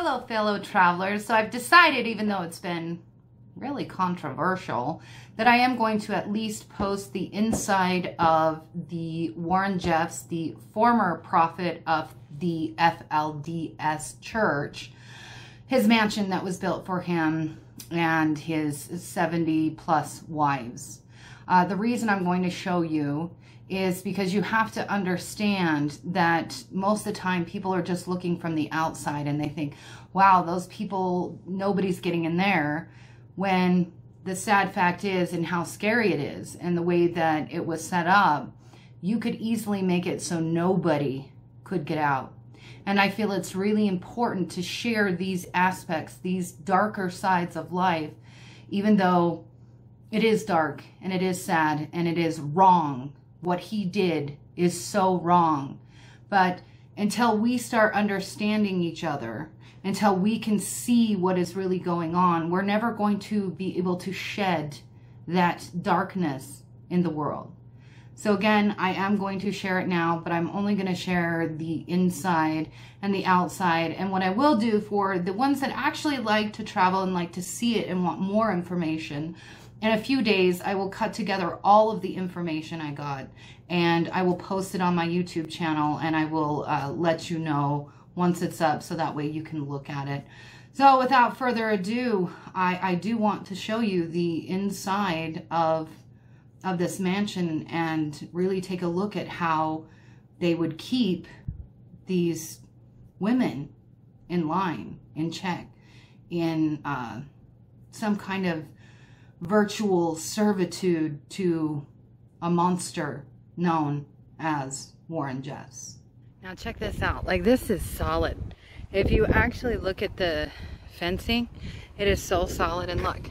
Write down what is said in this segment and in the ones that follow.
Hello, fellow travelers. So I've decided, even though it's been really controversial, that I am going to at least post the inside of the Warren Jeffs, the former prophet of the FLDS church, his mansion that was built for him and his 70 plus wives. Uh, the reason I'm going to show you is because you have to understand that most of the time people are just looking from the outside and they think, wow, those people, nobody's getting in there. When the sad fact is, and how scary it is, and the way that it was set up, you could easily make it so nobody could get out. And I feel it's really important to share these aspects, these darker sides of life, even though it is dark and it is sad and it is wrong. What he did is so wrong. But until we start understanding each other, until we can see what is really going on, we're never going to be able to shed that darkness in the world. So again, I am going to share it now, but I'm only going to share the inside and the outside. And what I will do for the ones that actually like to travel and like to see it and want more information, in a few days, I will cut together all of the information I got and I will post it on my YouTube channel and I will uh, let you know once it's up so that way you can look at it. So without further ado, I, I do want to show you the inside of of this mansion and really take a look at how they would keep these women in line, in check, in uh, some kind of virtual servitude to a monster known as Warren Jeffs. Now check this out. Like this is solid. If you actually look at the fencing, it is so solid and look,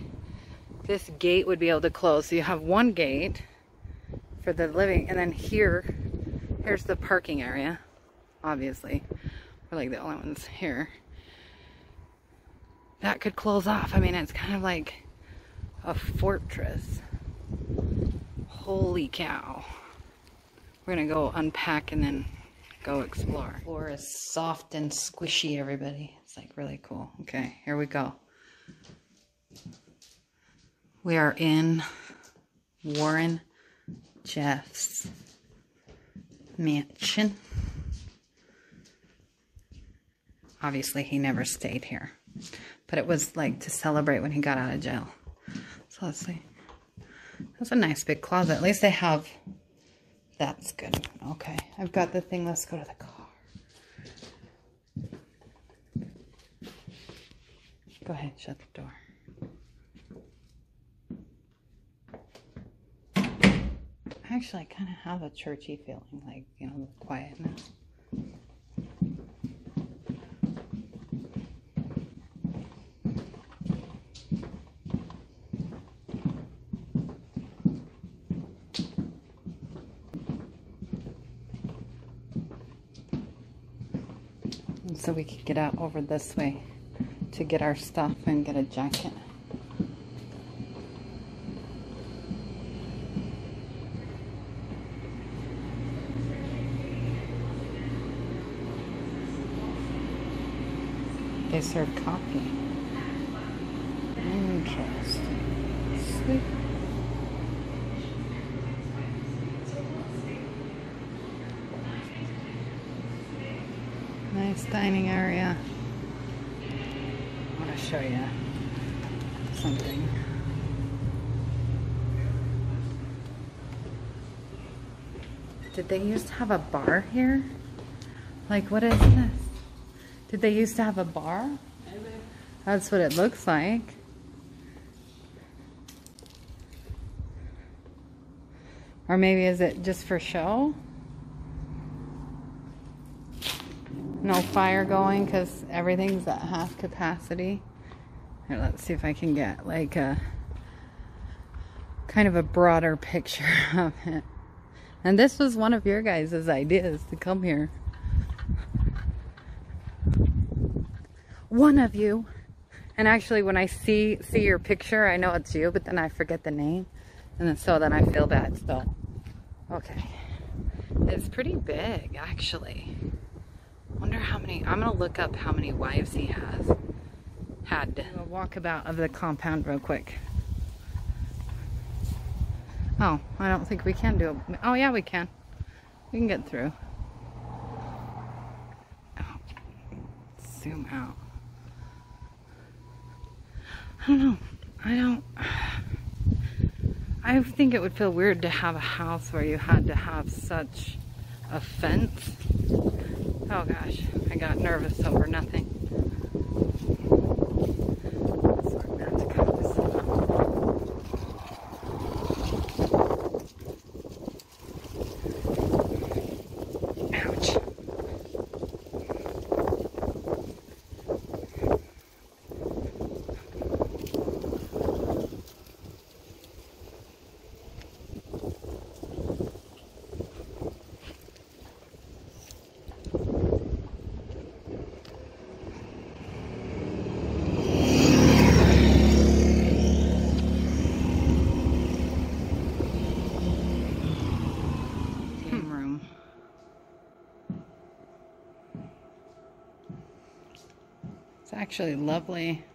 this gate would be able to close. So you have one gate for the living, and then here, here's the parking area, obviously. We're like the only ones here. That could close off. I mean, it's kind of like a fortress. Holy cow. We're gonna go unpack and then go explore. Floor is soft and squishy, everybody. It's like really cool. Okay, here we go. We are in Warren Jeffs' mansion. Obviously, he never stayed here, but it was like to celebrate when he got out of jail. Let's see. That's a nice big closet. At least they have. That's good. Okay, I've got the thing. Let's go to the car. Go ahead, shut the door. Actually, I kind of have a churchy feeling, like, you know, the quietness. So we could get out over this way to get our stuff and get a jacket. they serve coffee. Interesting. Sweet. Nice dining area. I want to show you something. Did they used to have a bar here? Like, what is this? Did they used to have a bar? That's what it looks like. Or maybe is it just for show? No fire going because everything's at half capacity. Here, let's see if I can get like a kind of a broader picture of it. And this was one of your guys' ideas to come here. one of you. And actually, when I see see your picture, I know it's you, but then I forget the name. And then, so then I feel bad So, Okay. It's pretty big, actually. Wonder how many, I'm gonna look up how many wives he has. Had. A walkabout of the compound real quick. Oh, I don't think we can do it. Oh yeah, we can. We can get through. Oh, zoom out. I don't know. I don't. I think it would feel weird to have a house where you had to have such a fence. Oh gosh, I got nervous over nothing. It's actually lovely